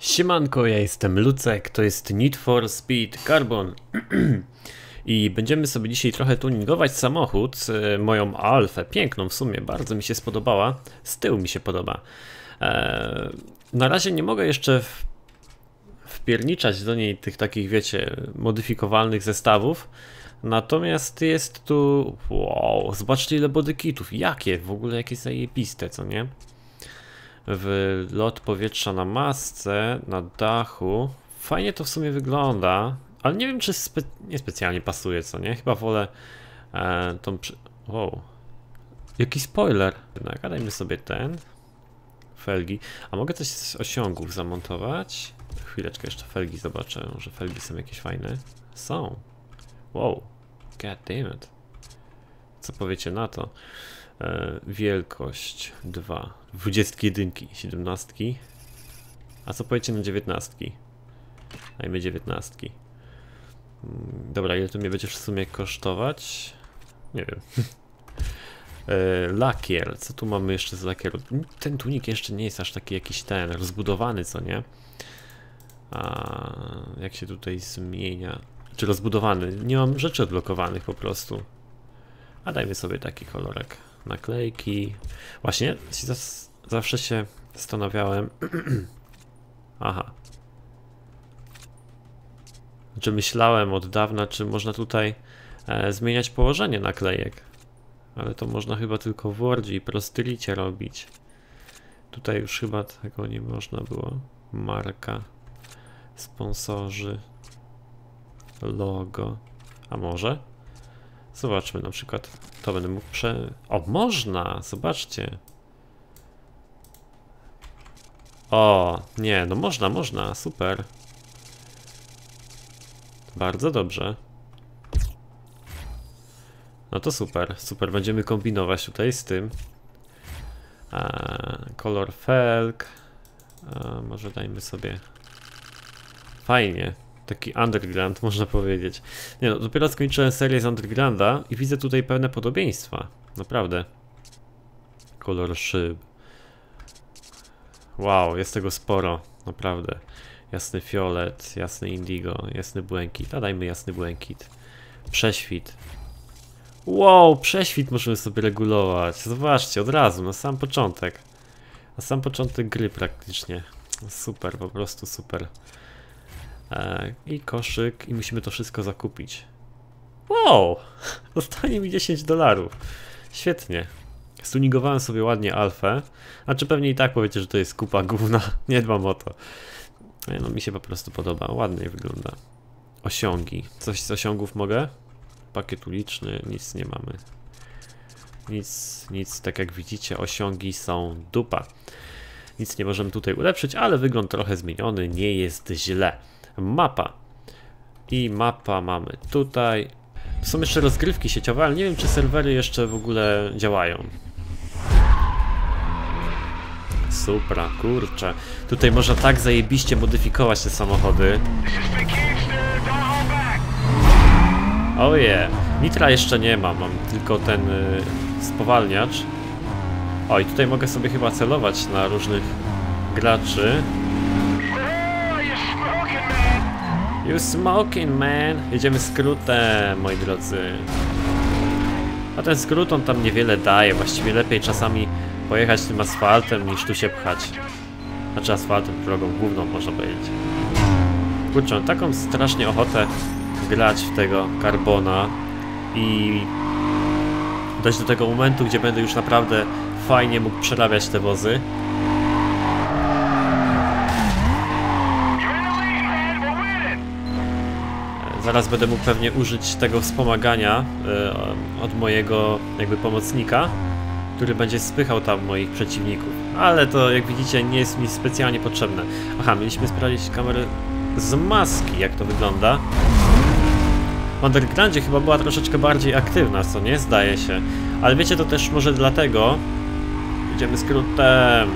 Siemanko, ja jestem Lucek, to jest Need for Speed Carbon i będziemy sobie dzisiaj trochę tuningować samochód, e, moją Alfę, piękną w sumie, bardzo mi się spodobała, z tyłu mi się podoba. Eee, na razie nie mogę jeszcze wpierniczać do niej tych takich, wiecie, modyfikowalnych zestawów, natomiast jest tu, wow, zobaczcie ile bodykitów, jakie, w ogóle jakie zajebiste, co nie? W lot powietrza na masce, na dachu. Fajnie to w sumie wygląda, ale nie wiem czy spe niespecjalnie pasuje, co nie? Chyba wolę e, tą... Wow. Jaki spoiler. Nagadajmy sobie ten. Felgi. A mogę coś z osiągów zamontować? Chwileczkę jeszcze felgi zobaczę, że felgi są jakieś fajne. Są. Wow. God damn it. Co powiecie na to? E, wielkość 2. 21, 17. A co powiecie na 19? Dajmy 19. Mm, dobra, ile to mnie będzie w sumie kosztować? Nie wiem. e, lakier, co tu mamy jeszcze z lakieru? Ten tunik jeszcze nie jest aż taki jakiś ten, rozbudowany, co nie? A jak się tutaj zmienia? Czy rozbudowany? Nie mam rzeczy odblokowanych po prostu. A dajmy sobie taki kolorek naklejki. Właśnie, zawsze się zastanawiałem. Aha. Czy myślałem od dawna, czy można tutaj e, zmieniać położenie naklejek. Ale to można chyba tylko w Wordzie i Prostylicie robić. Tutaj już chyba tego nie można było. Marka, sponsorzy, logo. A może? Zobaczmy na przykład, to będę mógł prze... O, można! Zobaczcie. O, nie, no można, można, super. Bardzo dobrze. No to super, super, będziemy kombinować tutaj z tym. kolor felg. może dajmy sobie... Fajnie, Taki underground, można powiedzieć. Nie no, dopiero skończyłem serię z undergrounda i widzę tutaj pewne podobieństwa. Naprawdę. Kolor szyb. Wow, jest tego sporo. Naprawdę. Jasny fiolet, jasny indigo, jasny błękit. A dajmy jasny błękit. Prześwit. Wow, prześwit możemy sobie regulować. Zobaczcie, od razu, na sam początek. Na sam początek gry praktycznie. Super, po prostu super. E, I koszyk i musimy to wszystko zakupić. Wow! Zostanie mi 10 dolarów. Świetnie. Stunigowałem sobie ładnie alfę. Znaczy pewnie i tak powiecie, że to jest kupa gówna. Nie dbam o to. No mi się po prostu podoba. Ładnie wygląda. Osiągi. Coś z osiągów mogę? Pakiet uliczny. Nic nie mamy. Nic, nic. Tak jak widzicie, osiągi są dupa. Nic nie możemy tutaj ulepszyć, ale wygląd trochę zmieniony. Nie jest źle mapa. I mapa mamy tutaj. Są jeszcze rozgrywki sieciowe, ale nie wiem czy serwery jeszcze w ogóle działają. Supra, kurczę. Tutaj można tak zajebiście modyfikować te samochody. Oje, yeah. nitra jeszcze nie mam, mam tylko ten y, spowalniacz. Oj, tutaj mogę sobie chyba celować na różnych graczy. You smoking, man. Jedziemy skrótem, moi drodzy. A ten skrót on tam niewiele daje. Właściwie lepiej czasami pojechać tym asfaltem niż tu się pchać. Znaczy asfaltem, drogą główną można powiedzieć. Kurczę, taką strasznie ochotę grać w tego karbona i dojść do tego momentu, gdzie będę już naprawdę fajnie mógł przerabiać te wozy. Zaraz będę mógł pewnie użyć tego wspomagania y, od mojego jakby pomocnika, który będzie spychał tam moich przeciwników. Ale to jak widzicie nie jest mi specjalnie potrzebne. Aha, mieliśmy sprawdzić kamerę z maski, jak to wygląda. W Undergroundzie chyba była troszeczkę bardziej aktywna, co nie? Zdaje się. Ale wiecie, to też może dlatego... Idziemy skrótem.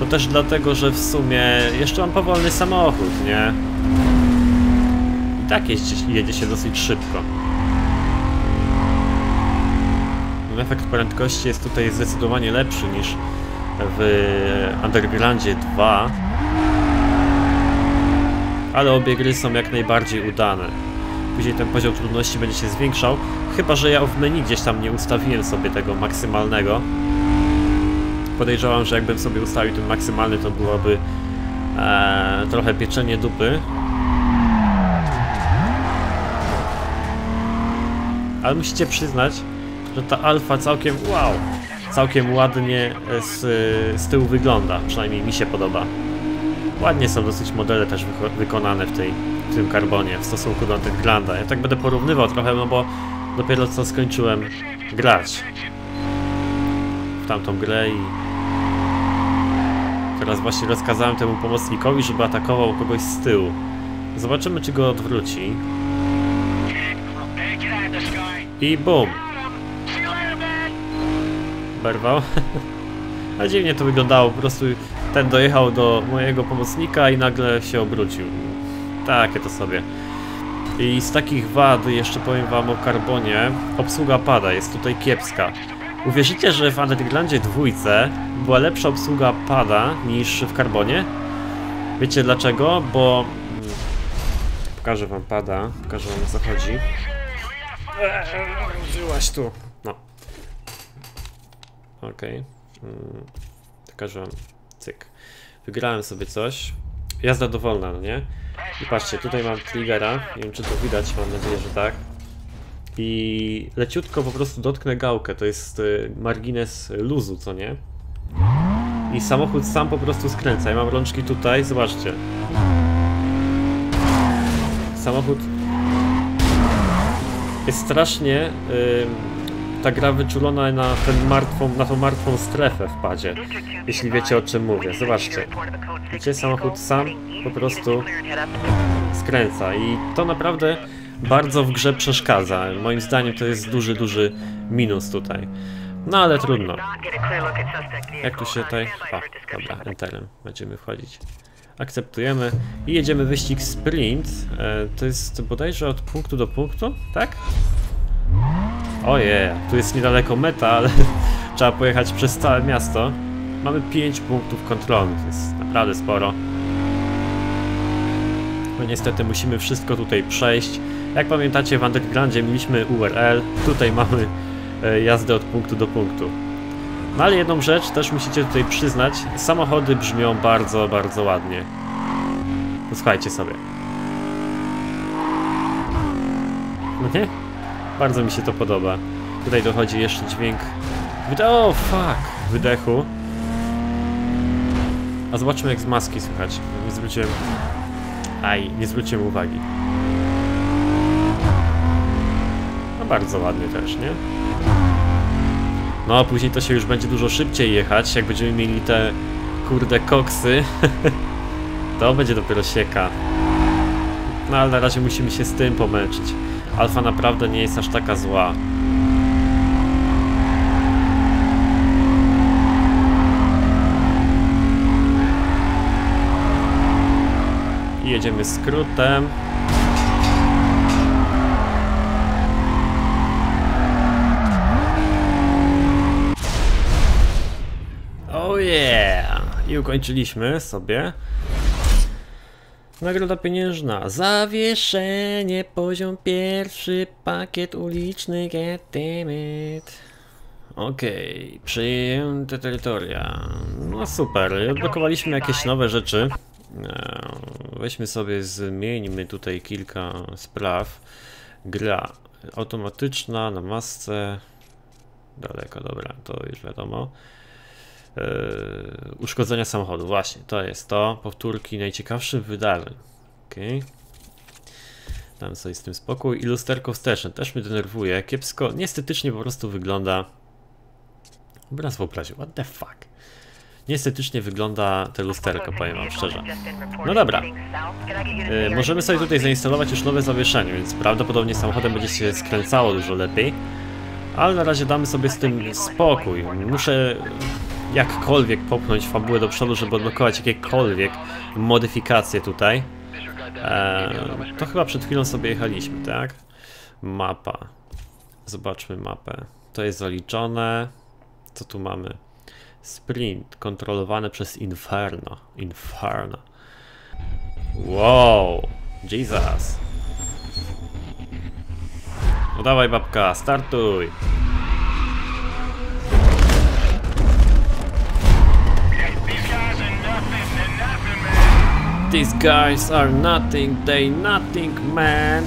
To też dlatego, że w sumie jeszcze mam powolny samochód, nie? I tak jeździ, jedzie się dosyć szybko. Efekt prędkości jest tutaj zdecydowanie lepszy niż w Undergroundzie 2. ale obie gry są jak najbardziej udane. Później ten poziom trudności będzie się zwiększał, chyba że ja w menu gdzieś tam nie ustawiłem sobie tego maksymalnego. Podejrzewam, że jakbym sobie ustawił ten maksymalny, to byłoby e, trochę pieczenie dupy. Ale musicie przyznać, że ta alfa całkiem, wow, całkiem ładnie z, z tyłu wygląda, przynajmniej mi się podoba. Ładnie są dosyć modele też wyko wykonane w, tej, w tym karbonie w stosunku do tych Glanda. Ja tak będę porównywał trochę, no bo dopiero co skończyłem grać w tamtą grę i teraz właśnie rozkazałem temu pomocnikowi, żeby atakował kogoś z tyłu. Zobaczymy, czy go odwróci. I bum! Berwał. A dziwnie to wyglądało, po prostu ten dojechał do mojego pomocnika i nagle się obrócił. Takie to sobie. I z takich wad jeszcze powiem wam o karbonie. Obsługa pada, jest tutaj kiepska. Uwierzycie, że w Undergroundzie dwójce była lepsza obsługa pada niż w karbonie? Wiecie dlaczego? Bo... Pokażę wam pada, pokażę wam o co chodzi. Żyłaś tu. No. Okej. Mm, Pokażę wam. Cyk. Wygrałem sobie coś. Jazda dowolna, no nie? I patrzcie, tutaj mam triggera. Nie wiem, czy to widać, mam nadzieję, że tak. I leciutko po prostu dotknę gałkę. To jest y, margines luzu, co nie? I samochód sam po prostu skręca. Ja mam rączki tutaj, zobaczcie. Samochód jest strasznie y, ta gra wyczulona na, ten martwą, na tą martwą strefę w padzie, jeśli wiecie o czym mówię. Zobaczcie, widzicie, samochód sam po prostu skręca i to naprawdę bardzo w grze przeszkadza. Moim zdaniem to jest duży, duży minus tutaj. No ale trudno. Jak tu się tutaj... O, dobra, enterem będziemy wchodzić. Akceptujemy i jedziemy wyścig sprint. E, to jest bodajże od punktu do punktu, tak? Ojej, tu jest niedaleko meta, ale trzeba pojechać przez całe miasto. Mamy 5 punktów kontrolnych, jest naprawdę sporo. No niestety musimy wszystko tutaj przejść. Jak pamiętacie w Undergroundzie mieliśmy URL, tutaj mamy e, jazdę od punktu do punktu. No ale jedną rzecz też musicie tutaj przyznać, samochody brzmią bardzo, bardzo ładnie. Posłuchajcie sobie. No nie? Bardzo mi się to podoba. Tutaj dochodzi jeszcze dźwięk... O, fuck! Wydechu. A zobaczmy jak z maski słychać. Nie zwróciłem... Aj, nie zwróciłem uwagi. No bardzo ładnie też, nie? No a później to się już będzie dużo szybciej jechać, jak będziemy mieli te kurde koksy. to będzie dopiero sieka. No ale na razie musimy się z tym pomęczyć. Alfa naprawdę nie jest aż taka zła. Jedziemy skrótem. I ukończyliśmy sobie. Nagroda pieniężna. Zawieszenie, poziom pierwszy, pakiet uliczny, get it. Okej, przyjęte terytoria. No super, odblokowaliśmy jakieś nowe rzeczy. Eee, Weźmy sobie, zmieńmy tutaj kilka spraw. Gra automatyczna na masce. Daleko, dobra, to już wiadomo. Eee, uszkodzenia samochodu, właśnie, to jest to. Powtórki najciekawszych wydarzeń. Okej. Dam sobie z tym spokój. I lusterko wsteczne też mnie denerwuje. Kiepsko, niestetycznie po prostu wygląda. Obraz w obrazie, what the fuck. Niestetycznie wygląda te lusterko, powiem wam szczerze. No dobra. Eee, możemy sobie tutaj zainstalować już nowe zawieszenie, więc prawdopodobnie samochodem będzie się skręcało dużo lepiej. Ale na razie damy sobie z tym spokój. Muszę jakkolwiek popchnąć fabułę do przodu, żeby odblokować jakiekolwiek modyfikacje tutaj. Eee, to chyba przed chwilą sobie jechaliśmy, tak? Mapa. Zobaczmy mapę. To jest zaliczone. Co tu mamy? Sprint kontrolowany przez Inferno. Inferno. Wow, Jesus. No dawaj babka, startuj. These guys are nothing, they nothing, man.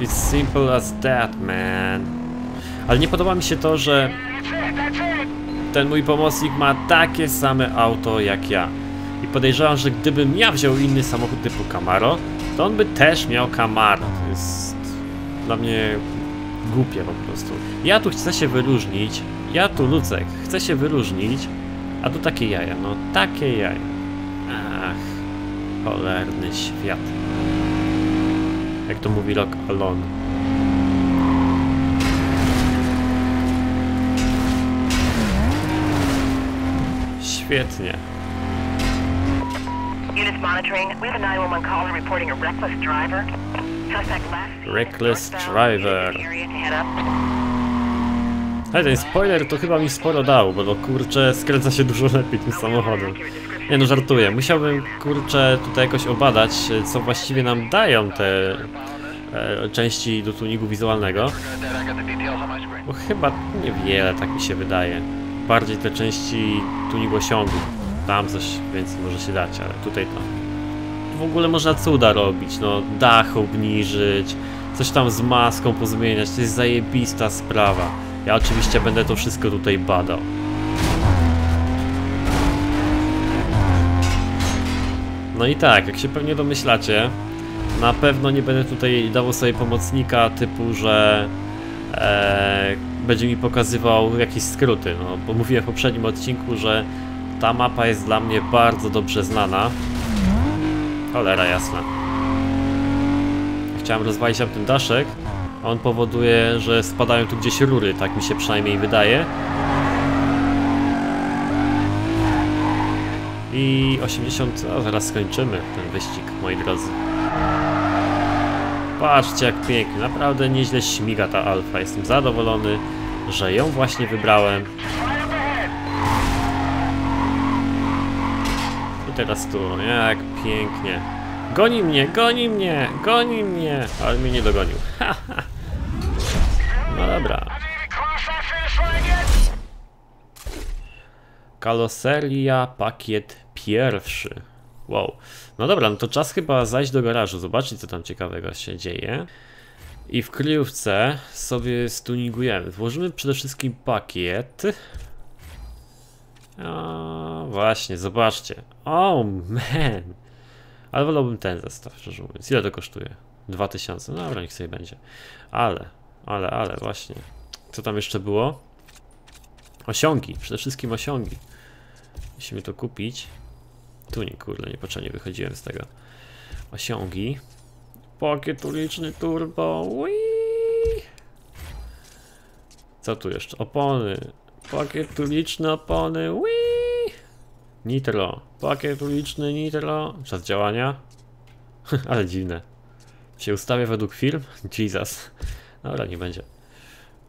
It's simple as that, man. Ale nie podoba mi się to, że ten mój pomocnik ma takie same auto jak ja. I podejrzewam, że gdybym ja wziął inny samochód typu Camaro, to on by też miał Camaro. To jest dla mnie głupie po prostu. Ja tu chcę się wyróżnić, ja tu Lucek chcę się wyróżnić, a tu takie jaja, no takie jaja. Ach, cholerny świat. Jak to mówi Rock Alone. Świetnie. Units monitoring. Ale ten spoiler to chyba mi sporo dał, bo no kurczę skręca się dużo lepiej tym samochodem. Nie no żartuję, musiałbym kurczę tutaj jakoś obadać co właściwie nam dają te e, części do tuningu wizualnego. Bo chyba niewiele tak mi się wydaje. Bardziej te części tuningu osiągu. Tam coś więcej może się dać, ale tutaj to w ogóle można cuda robić, no dach obniżyć, coś tam z maską pozmieniać, to jest zajebista sprawa. Ja oczywiście będę to wszystko tutaj badał. No i tak, jak się pewnie domyślacie, na pewno nie będę tutaj dawał sobie pomocnika typu, że e, będzie mi pokazywał jakieś skróty, no bo mówiłem w poprzednim odcinku, że ta mapa jest dla mnie bardzo dobrze znana. Cholera jasna. Chciałem rozwalić tam ten daszek, a on powoduje, że spadają tu gdzieś rury, tak mi się przynajmniej wydaje. I 80, a zaraz skończymy ten wyścig, moi drodzy. Patrzcie jak pięknie, naprawdę nieźle śmiga ta alfa, jestem zadowolony, że ją właśnie wybrałem. I teraz tu, jak pięknie. Goni mnie, goni mnie, goni mnie, ale mnie nie dogonił. Haha. No dobra. Kaloseria pakiet pierwszy. Wow. No dobra, no to czas chyba zajść do garażu, zobaczyć co tam ciekawego się dzieje. I w kryjówce sobie stuningujemy. Włożymy przede wszystkim pakiet. O, właśnie, zobaczcie. Oh man. Ale wolałbym ten zestaw, szczerze mówiąc. Ile to kosztuje? 2000. No dobra, niech sobie będzie. Ale, ale, ale, właśnie. Co tam jeszcze było? Osiągi, przede wszystkim osiągi. Musimy to kupić. Tu nie, kurde, niepotrzebnie wychodziłem z tego. Osiągi. Pakiet uliczny turbo. Whee! Co tu jeszcze? Opony. Pakiet uliczny opony. Whee! Nitro. Pakiet uliczny nitro. Czas działania. Ale dziwne. Się ustawia według firm? Jesus. Dobra, nie będzie.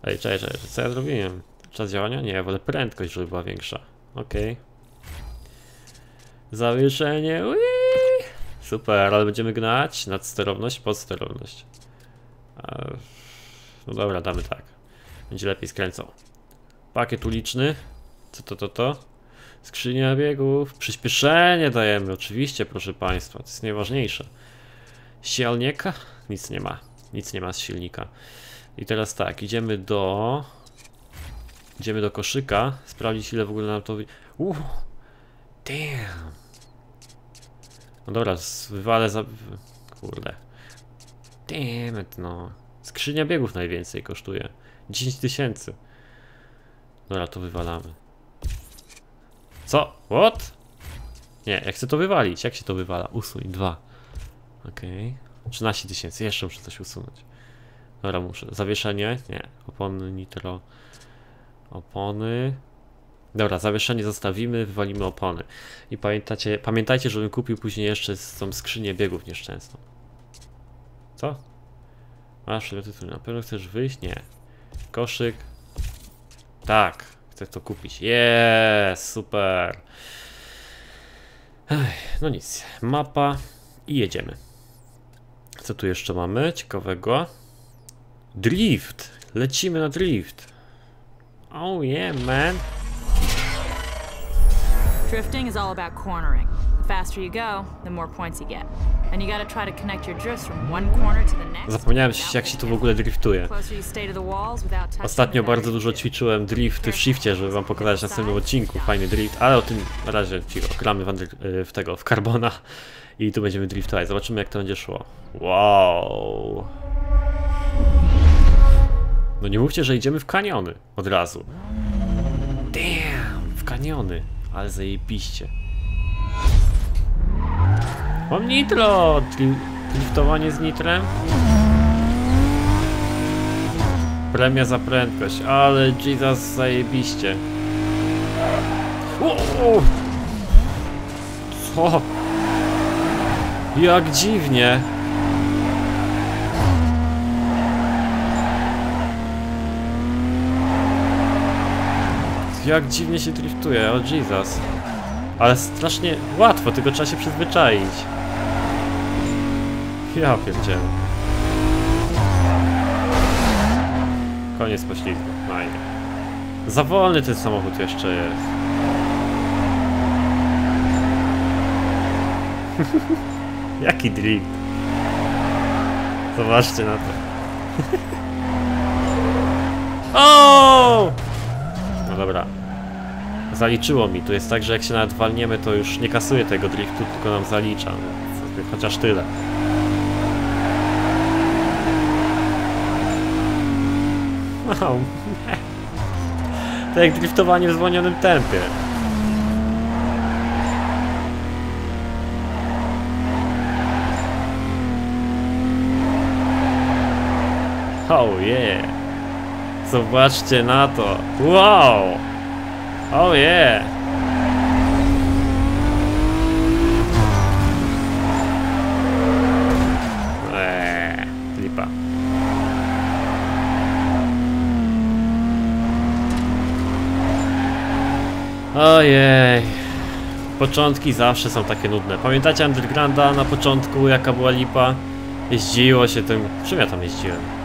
Ej, czekaj, czekaj, co ja zrobiłem? Czas działania? Nie, wolę prędkość, żeby była większa. Okej. Zawieszenie. Ui! Super, ale będziemy gnać nad sterowność, pod sterowność. A, No dobra, damy tak. Będzie lepiej skręcał. Pakiet uliczny. Co to, to, to? Skrzynia biegów. Przyspieszenie dajemy, oczywiście, proszę Państwa. To jest najważniejsze. Silnika? Nic nie ma. Nic nie ma z silnika. I teraz tak, idziemy do... Idziemy do koszyka, sprawdzić ile w ogóle nam to... Uuu, damn. No dobra, wywalę za... Kurde. Damn it, no. Skrzynia biegów najwięcej kosztuje. 10 tysięcy. Dobra, to wywalamy. Co? What? Nie, ja chcę to wywalić. Jak się to wywala? Usuń, dwa. Okej. 13 tysięcy, jeszcze muszę coś usunąć. Dobra, muszę. Zawieszenie? Nie. Opony nitro. Opony. Dobra, zawieszenie zostawimy, wywalimy opony. I pamiętacie, pamiętajcie, żebym kupił później jeszcze tą skrzynię biegów nieszczęsną. Co? Masz przedmioty, na pewno chcesz wyjść? Nie. Koszyk. Tak, chcę to kupić. Jest, super. Ech, no nic, mapa i jedziemy. Co tu jeszcze mamy ciekawego? Drift! Lecimy na drift! Oh yeah, man! Drifting is all about cornering. The faster you go, the more points you get. And you gotta try to connect your drifts from one corner to the next. Zapomniałem without jak się tu w ogóle driftuje. Ostatnio bardzo dużo ćwiczyłem drift w shifcie, żeby wam pokazać w następnym odcinku. Fajny drift, ale o tym na razie cicho. Gramy w, w tego, w Carbona i tu będziemy driftować. Zobaczymy jak to będzie szło. Wow! No nie mówcie, że idziemy w kaniony od razu. Damn! W kaniony! Ale zajebiście. Mam nitro! Dri- Driftowanie z nitrem? Premia za prędkość, ale Jesus zajebiście. O! Co? Jak dziwnie. Jak dziwnie się driftuje, o Jesus. Ale strasznie łatwo, tylko trzeba się przyzwyczaić. Ja pierdzielę. Koniec poślizgu, fajnie. Za wolny ten samochód jeszcze jest. Jaki drift? Zobaczcie na to. o! No dobra. Zaliczyło mi. Tu jest tak, że jak się nawet walniemy, to już nie kasuje tego driftu, tylko nam zalicza. No, Chociaż tyle. Wow. To jak driftowanie w zwolnionym tempie. Oh yeah. Zobaczcie na to. Wow. Oh yeah. Eee, lipa. Ojej. Początki zawsze są takie nudne. Pamiętacie Undergrounda na początku, jaka była lipa? Jeździło się tym... Czym ja tam jeździłem?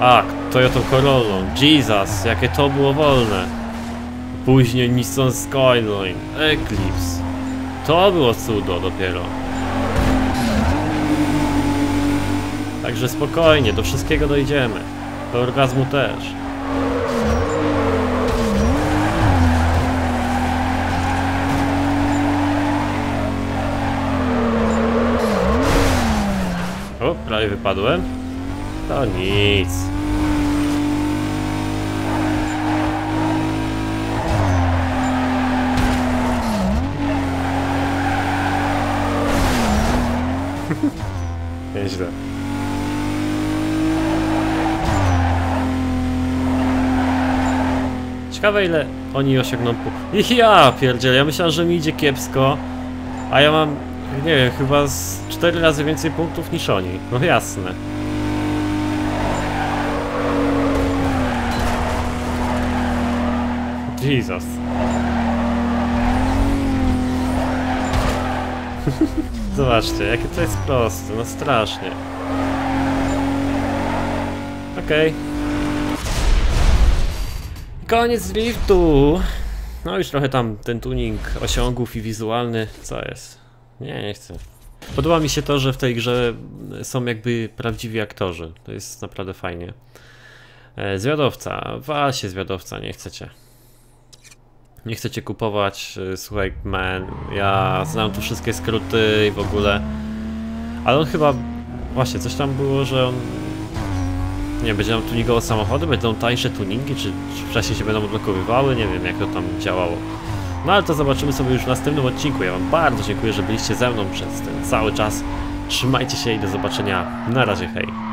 A, Toyota Corollą. Jesus, jakie to było wolne. Później Nissan Skyline, Eclipse. To było cudo dopiero. Także spokojnie, do wszystkiego dojdziemy. Do orgazmu też. O, prawie wypadłem. To nic. Nieźle. Ciekawe ile oni osiągną pu... Ich ja pierdzielę, ja myślałem, że mi idzie kiepsko, a ja mam, nie wiem, chyba z 4 razy więcej punktów niż oni. No jasne. Jesus. Zobaczcie, jakie to jest proste, no strasznie. Okej. Koniec driftu! No już trochę tam ten tuning osiągów i wizualny. Co jest? Nie, nie chcę. Podoba mi się to, że w tej grze są jakby prawdziwi aktorzy. To jest naprawdę fajnie. E, Zwiadowca. Wal się zwiadowca, nie chcecie. Nie chcecie kupować, e, słuchaj man, ja znam tu wszystkie skróty i w ogóle. Ale on chyba, właśnie coś tam było, że on, nie będzie nam tuningował samochody, będą tańsze tuningi, czy, czy wcześniej się będą odblokowywały, nie wiem jak to tam działało. No ale to zobaczymy sobie już w następnym odcinku. Ja wam bardzo dziękuję, że byliście ze mną przez ten cały czas. Trzymajcie się i do zobaczenia. Na razie, hej.